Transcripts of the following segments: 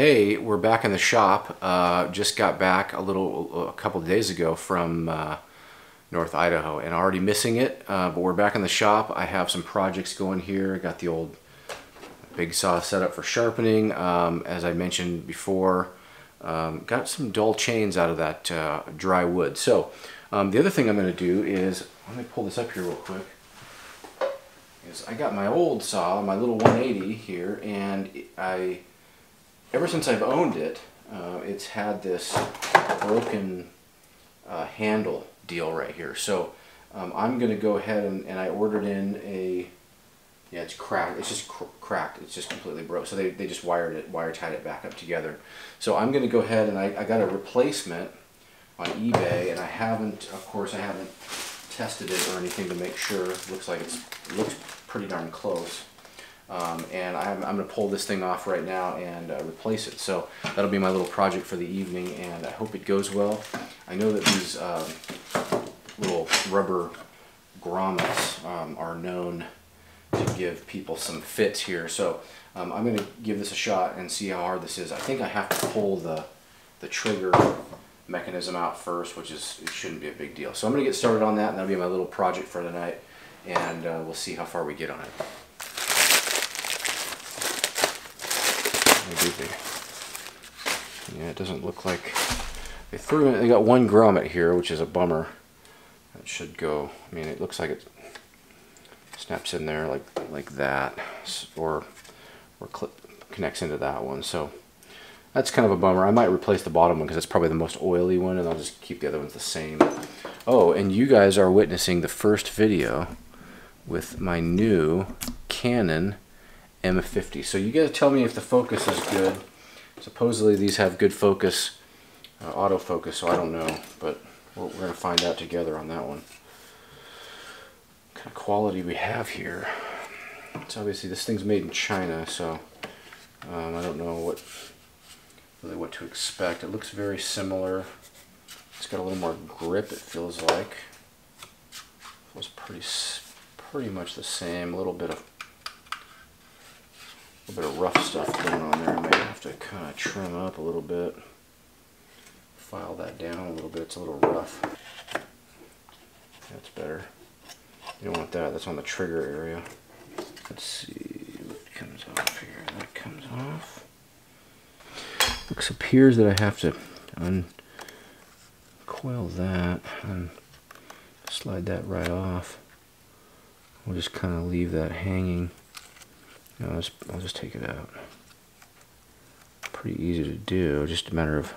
Hey, we're back in the shop. Uh, just got back a little, a couple days ago from uh, North Idaho and already missing it, uh, but we're back in the shop. I have some projects going here. Got the old big saw set up for sharpening. Um, as I mentioned before, um, got some dull chains out of that uh, dry wood. So um, the other thing I'm going to do is, let me pull this up here real quick is I got my old saw, my little 180 here, and I ever since I've owned it, uh, it's had this broken uh, handle deal right here. So um, I'm going to go ahead and, and, I ordered in a, yeah, it's cracked. It's just cr cracked. It's just completely broke. So they, they just wired it, wire tied it back up together. So I'm going to go ahead and I, I got a replacement on eBay, and I haven't, of course, I haven't tested it or anything to make sure. It looks like it's it looks pretty darn close. Um, and I'm, I'm going to pull this thing off right now and uh, replace it. So that'll be my little project for the evening and I hope it goes well. I know that these um, little rubber grommets um, are known to give people some fits here. So um, I'm going to give this a shot and see how hard this is. I think I have to pull the, the trigger mechanism out first, which is, it shouldn't be a big deal. So I'm going to get started on that and that'll be my little project for tonight and uh, we'll see how far we get on it. Yeah, it doesn't look like they threw in. They got one grommet here, which is a bummer. It should go. I mean, it looks like it snaps in there like like that, or or clip connects into that one. So that's kind of a bummer. I might replace the bottom one because it's probably the most oily one, and I'll just keep the other ones the same. Oh, and you guys are witnessing the first video with my new Canon M50. So you gotta tell me if the focus is good. Supposedly these have good focus, uh, autofocus, so I don't know, but we're, we're gonna find out together on that one. What kind of quality we have here. It's obviously this thing's made in China, so um, I don't know what really what to expect. It looks very similar. It's got a little more grip. It feels like. Feels pretty pretty much the same. A little bit of a bit of rough stuff going on there. I might have to kind of trim up a little bit. File that down a little bit. It's a little rough. That's better. You don't want that. That's on the trigger area. Let's see what comes off here. That comes off. Looks appears that I have to uncoil that and slide that right off. We'll just kind of leave that hanging. You know, I'll, just, take it out. Pretty easy to do, just a matter of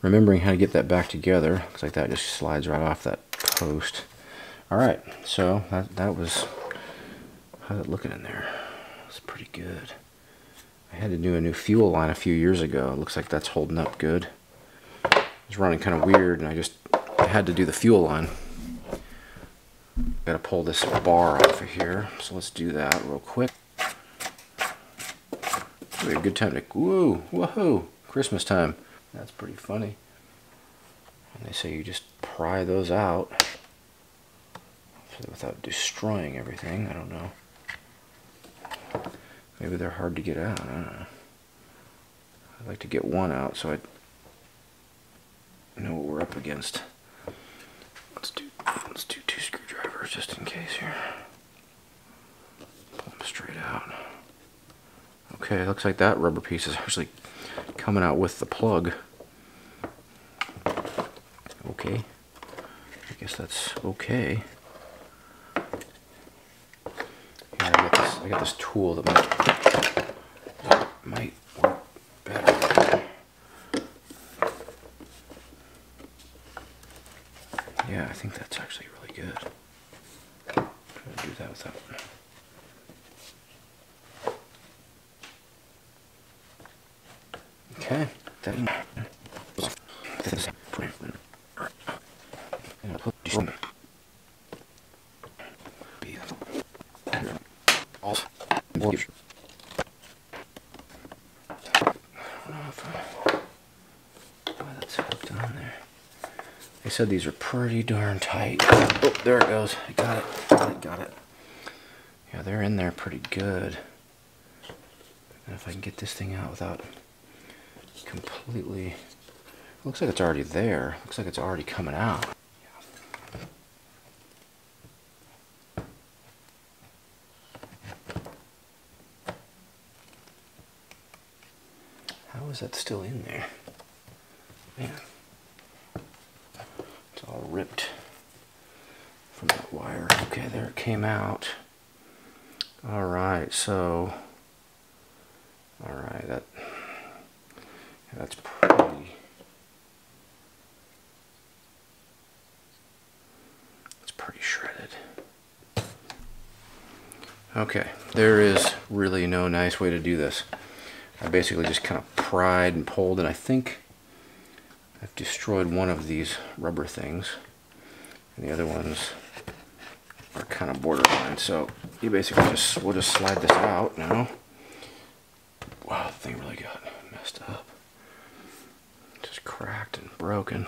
remembering how to get that back together. Looks like that just slides right off that post. Alright, so that, that was, how's it looking in there? It's pretty good. I had to do a new fuel line a few years ago. It looks like that's holding up good. It's running kind of weird and I just had to do the fuel line. Gotta pull this bar off of here, so let's do that real quick. A good time to woo, woohoo, Christmas time. That's pretty funny. And they say you just pry those out without destroying everything. I don't know. Maybe they're hard to get out. I don't know. I'd like to get one out so I know what we're up against. Let's do let's do two just in case here. Pull them straight out. Okay, looks like that rubber piece is actually coming out with the plug. Okay. I guess that's okay. Here, I got this, this tool that might, that might work better. Yeah, I think that's actually really good. do that without Okay. Then this They said these are pretty darn tight. Oh, there it goes. I got it. Got it. Got it. Yeah, they're in there pretty good. And if I can get this thing out without completely... Looks like it's already there. Looks like it's already coming out. How is that still in there? Man. All ripped from that wire. Okay, there it came out. All right, so, all right, that, that's pretty, it's pretty shredded. Okay, there is really no nice way to do this. I basically just kind of pried and pulled, and I think destroyed one of these rubber things, and the other ones are kind of borderline. So you basically just we'll just slide this out now. Wow, the thing really got messed up. Just cracked and broken.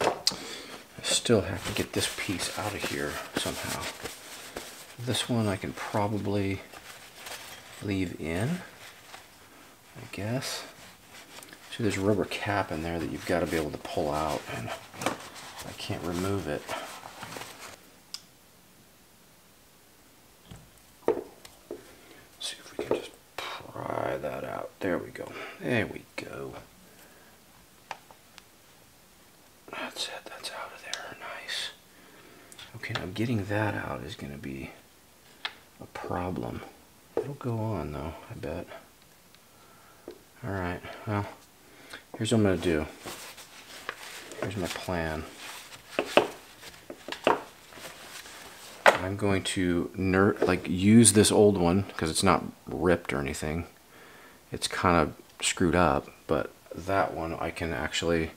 I still have to get this piece out of here somehow. This one I can probably leave in, I guess. See, there's a rubber cap in there that you've got to be able to pull out, and I can't remove it. see if we can just pry that out. There we go. There we go. That's it. That's out of there. Nice. Okay, now getting that out is going to be a problem. It'll go on though, I bet. Alright, well, here's what I'm going to do. Here's my plan. I'm going to ner like use this old one because it's not ripped or anything. It's kind of screwed up, but that one I can actually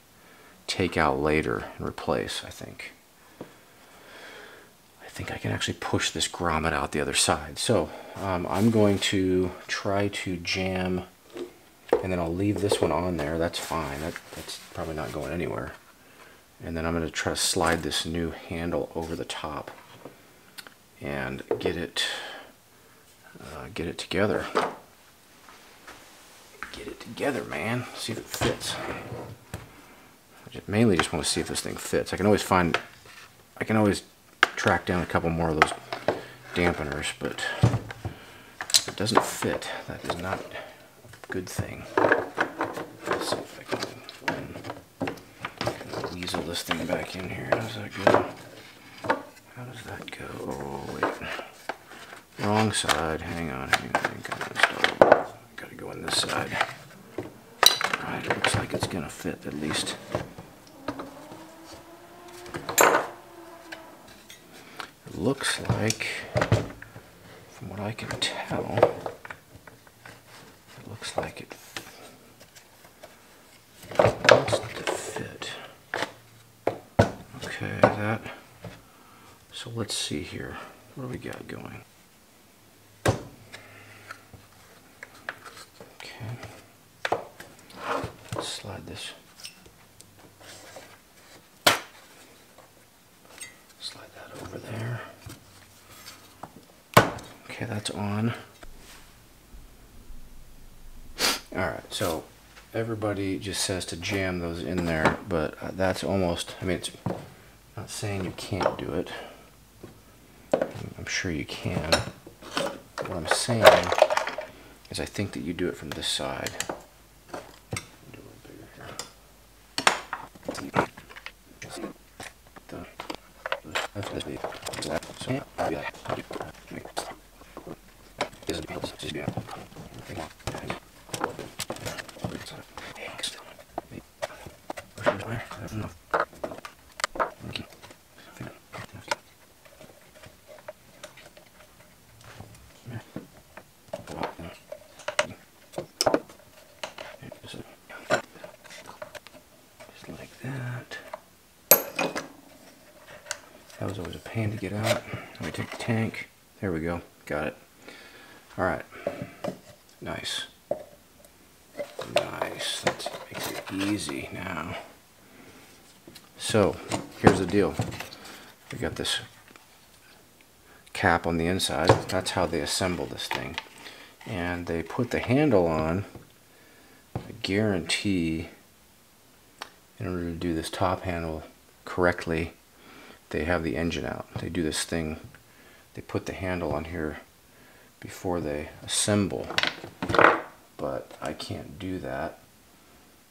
take out later and replace, I think. I think I can actually push this grommet out the other side. So um, I'm going to try to jam, and then I'll leave this one on there. That's fine. That, that's probably not going anywhere. And then I'm going to try to slide this new handle over the top and get it uh, get it together. Get it together, man. See if it fits. I just mainly just want to see if this thing fits. I can always find, I can always track down a couple more of those dampeners, but it doesn't fit, that is not good thing. Let's see if I can, weasel this thing back in here. How's that go? How does that go? Oh, wait. Wrong side. Hang on. Hang on. On. Gotta go on this side. Alright, it looks like it's gonna fit at least. Looks like, from what I can tell, it looks like it wants to fit. Okay, that so let's see here. What do we got going? Okay. Let's slide this. Slide that over there. Okay, that's on. Alright, so everybody just says to jam those in there, but uh, that's almost, I mean, it's not saying you can't do it. Sure you can. What I'm saying is I think that you do it from this side. That was always a pain to get out. Let me take the tank. There we go. Got it. All right. Nice. Nice. That makes it easy now. So, here's the deal. We got this cap on the inside. That's how they assemble this thing. and they put the handle on, I guarantee in order to do this top handle correctly, they have the engine out. They do this thing, they put the handle on here before they assemble, but I can't do that,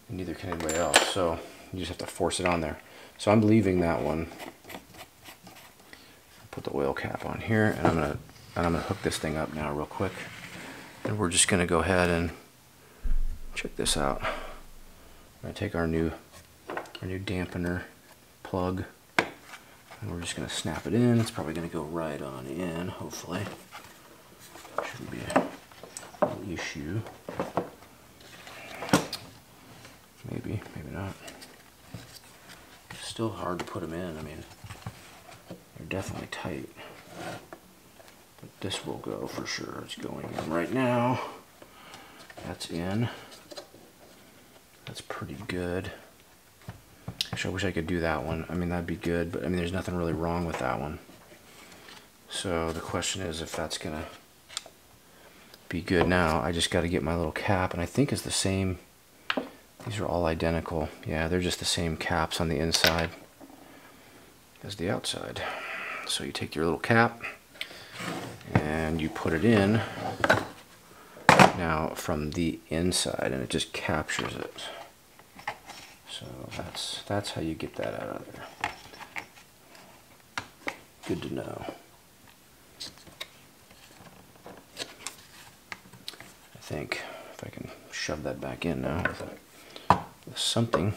neither can anybody else, so you just have to force it on there. So I'm leaving that one. Put the oil cap on here, and I'm gonna and I'm gonna hook this thing up now real quick, and we're just gonna go ahead and check this out. I'm gonna take our new our new dampener plug and we're just going to snap it in. It's probably going to go right on in, hopefully. Shouldn't be an issue. Maybe, maybe not. Still hard to put them in. I mean, they're definitely tight. But this will go for sure. It's going in right now. That's in. That's pretty good. Actually, I wish I could do that one. I mean, that'd be good, but I mean, there's nothing really wrong with that one. So the question is if that's gonna be good now. I just got to get my little cap, and I think it's the same. These are all identical. Yeah, they're just the same caps on the inside as the outside. So you take your little cap and you put it in now from the inside, and it just captures it. So that's that's how you get that out of there. Good to know. I think if I can shove that back in now with, with something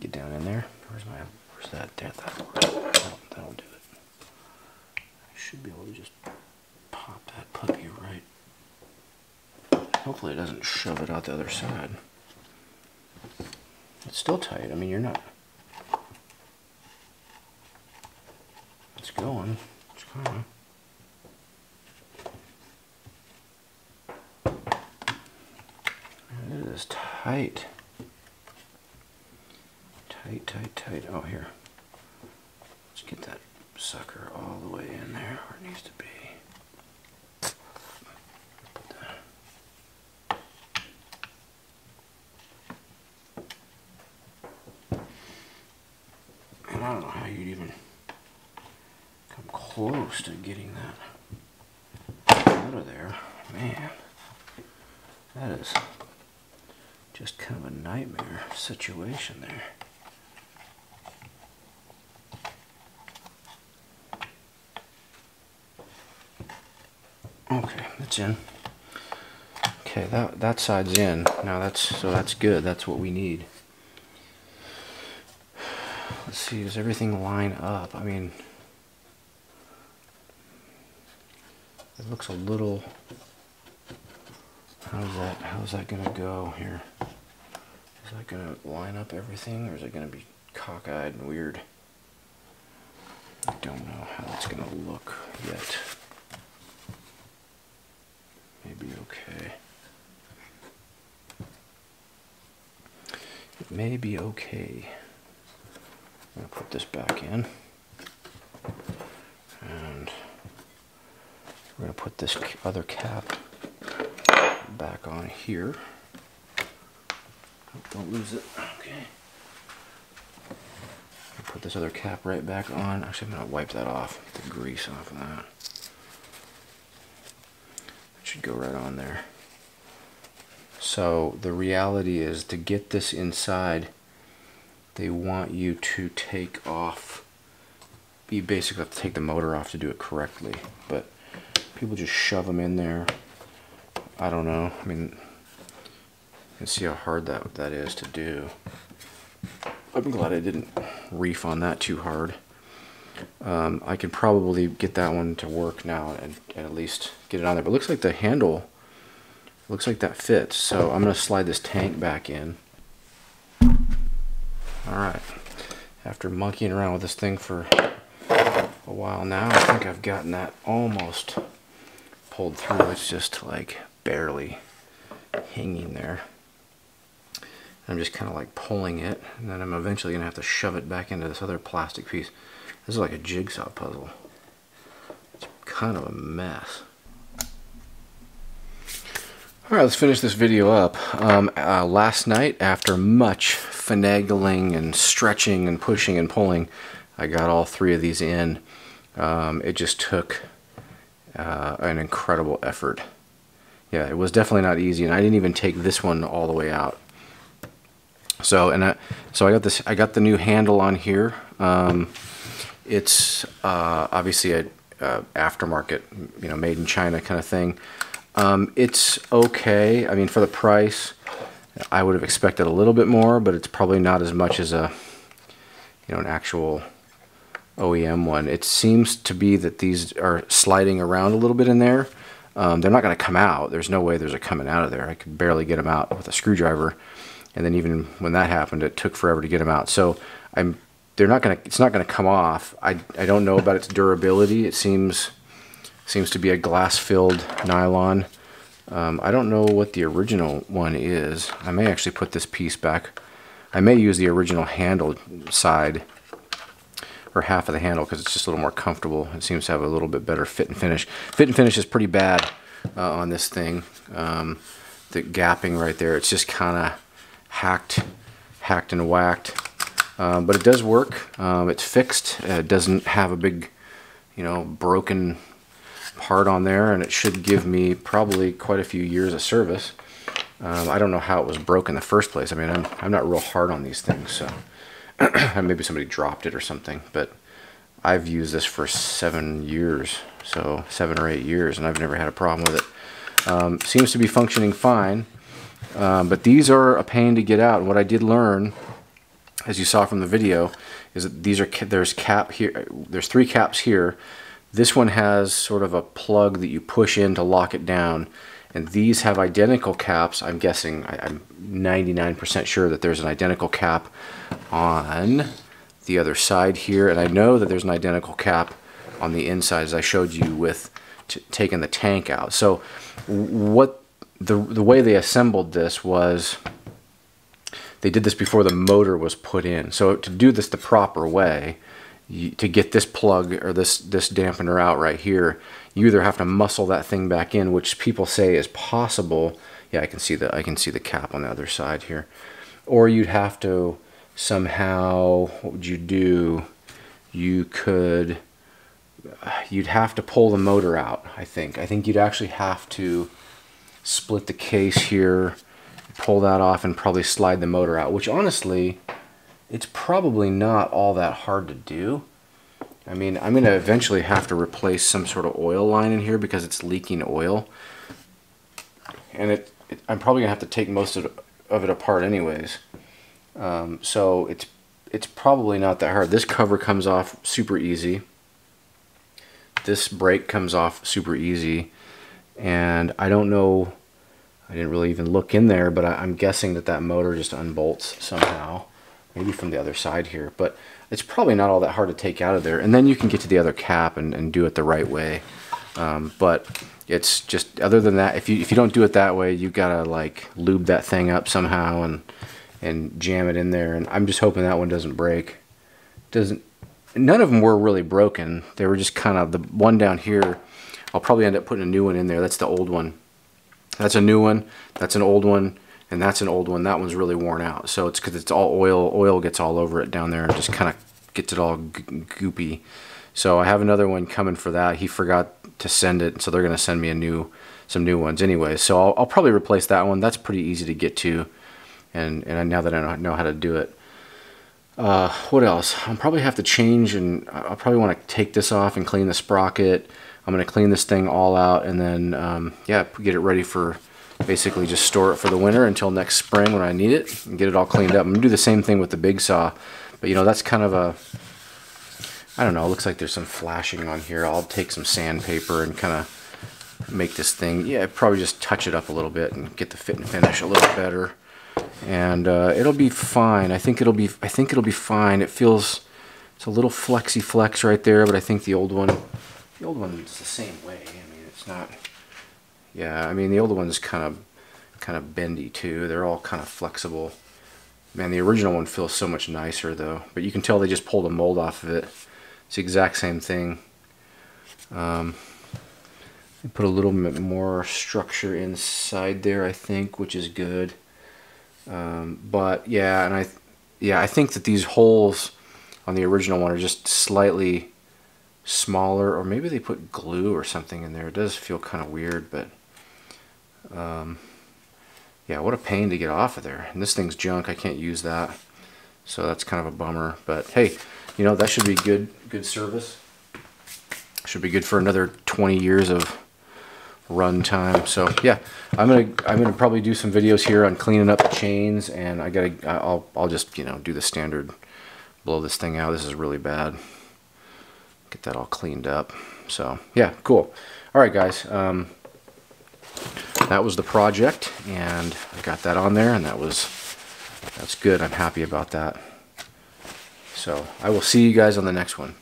get down in there. Where's my where's that? There, that'll, that'll, that'll do it. I should be able to just pop that puppy right. Hopefully it doesn't shove it out the other side. It's still tight. I mean, you're not. It's going. It's kind of. It is tight. Tight, tight, tight. Oh, here. Let's get that sucker all the way in there where it needs to be. And I don't know how you'd even come close to getting that out of there. Man, that is just kind of a nightmare situation there. Okay, that's in. Okay, that that side's in. Now that's so that's good. That's what we need. Let's see, does everything line up? I mean, it looks a little. How's that? How's that gonna go here? Is that gonna line up everything, or is it gonna be cockeyed and weird? I don't know how that's gonna look yet. Maybe okay. It may be okay. I'm to put this back in. We're going to put this other cap back on here. Don't lose it. Okay. Put this other cap right back on. Actually, I'm going to wipe that off, the grease off of that. It should go right on there. So the reality is to get this inside, they want you to take off you basically have to take the motor off to do it correctly but people just shove them in there. I don't know. I mean you can see how hard that that is to do. I'm glad I didn't reef on that too hard. Um, I can probably get that one to work now and, and at least get it on there. But it looks like the handle looks like that fits. So I'm gonna slide this tank back in. Alright, after monkeying around with this thing for a while now, I think I've gotten that almost pulled through. It's just like barely hanging there. I'm just kind of like pulling it, and then I'm eventually to have to shove it back into this other plastic piece. This is like a jigsaw puzzle. It's kind of a mess. All right, let's finish this video up. Um, uh, last night, after much finagling and stretching and pushing and pulling, I got all three of these in. Um, it just took uh, an incredible effort. Yeah, it was definitely not easy, and I didn't even take this one all the way out. So, and I, so I got this. I got the new handle on here. Um, it's uh, obviously a uh, aftermarket, you know, made in China kind of thing. Um, it's okay. I mean, for the price, I would have expected a little bit more, but it's probably not as much as a, you know, an actual OEM one. It seems to be that these are sliding around a little bit in there. Um, they're not going to come out. There's no way there's a coming out of there. I could barely get them out with a screwdriver, and then even when that happened, it took forever to get them out. So I'm, they're not going to. It's not going to come off. I I don't know about its durability. It seems Seems to be a glass-filled nylon. Um, I don't know what the original one is. I may actually put this piece back. I may use the original handle side or half of the handle because it's just a little more comfortable. It seems to have a little bit better fit and finish. Fit and finish is pretty bad uh, on this thing. Um, the gapping right there, it's just kind of hacked, hacked and whacked. Um, but it does work. Um, it's fixed. It doesn't have a big, you know, broken part on there and it should give me probably quite a few years of service. Um, I don't know how it was broke in the first place. I mean, I'm, I'm not real hard on these things, so maybe somebody dropped it or something, but I've used this for seven years, so seven or eight years, and I've never had a problem with it. Um, seems to be functioning fine, um, but these are a pain to get out. What I did learn, as you saw from the video, is that these are there's cap here. There's three caps here this one has sort of a plug that you push in to lock it down. And these have identical caps. I'm guessing, I, am 99% sure that there's an identical cap on the other side here. And I know that there's an identical cap on the inside as I showed you with taking the tank out. So what the, the way they assembled this was they did this before the motor was put in. So to do this the proper way, you, to get this plug or this this dampener out right here you either have to muscle that thing back in which people say is possible. Yeah I can see the I can see the cap on the other side here. Or you'd have to somehow what would you do? You could you'd have to pull the motor out I think. I think you'd actually have to split the case here pull that off and probably slide the motor out which honestly it's probably not all that hard to do. I mean, I'm going to eventually have to replace some sort of oil line in here because it's leaking oil. And it, it I'm probably going to have to take most of it, of it apart anyways. Um, so it's it's probably not that hard. This cover comes off super easy. This brake comes off super easy. And I don't know, I didn't really even look in there, but I, am guessing that that motor just unbolts somehow maybe from the other side here, but it's probably not all that hard to take out of there. And then you can get to the other cap and, and do it the right way. Um, but it's just, other than that, if you, if you don't do it that way, you've gotta like lube that thing up somehow and, and jam it in there. And I'm just hoping that one doesn't break. Doesn't, none of them were really broken. They were just kind of, the one down here, I'll probably end up putting a new one in there. That's the old one. That's a new one. That's an old one and that's an old one. That one's really worn out. So it's because it's all oil. Oil gets all over it down there and just kind of gets it all goopy. So I have another one coming for that. He forgot to send it, so they're going to send me a new, some new ones anyway. So I'll, I'll, probably replace that one. That's pretty easy to get to, and and now that I know how to do it. Uh, what else? I'll probably have to change, and I'll probably want to take this off and clean the sprocket. I'm going to clean this thing all out, and then um, yeah, get it ready for basically just store it for the winter until next spring when I need it and get it all cleaned up. I'm gonna do the same thing with the big saw, but you know, that's kind of a, I don't know, it looks like there's some flashing on here. I'll take some sandpaper and kind of make this thing, yeah, probably just touch it up a little bit and get the fit and finish a little better. And uh, it'll be fine. I think it'll be, I think it'll be fine. It feels, it's a little flexy flex right there, but I think the old one, the old one's the same way. I mean, it's not, yeah, I mean the older one's kind of kind of bendy too. They're all kind of flexible. Man, the original one feels so much nicer though. But you can tell they just pulled a mold off of it. It's the exact same thing. Um, Put a little bit more structure inside there, I think, which is good. Um, but yeah, and I, yeah, I think that these holes on the original one are just slightly smaller, or maybe they put glue or something in there. It does feel kind of weird, but um, yeah, what a pain to get off of there. And this thing's junk. I can't use that, so that's kind of a bummer. But hey, you know that should be good, good service. Should be good for another 20 years of run time. So yeah, I'm gonna I'm gonna probably do some videos here on cleaning up the chains, and I gotta I'll I'll just you know do the standard blow this thing out. This is really bad. Get that all cleaned up. So yeah, cool. All right, guys. Um, that was the project, and I got that on there, and that was that's good. I'm happy about that. So I will see you guys on the next one.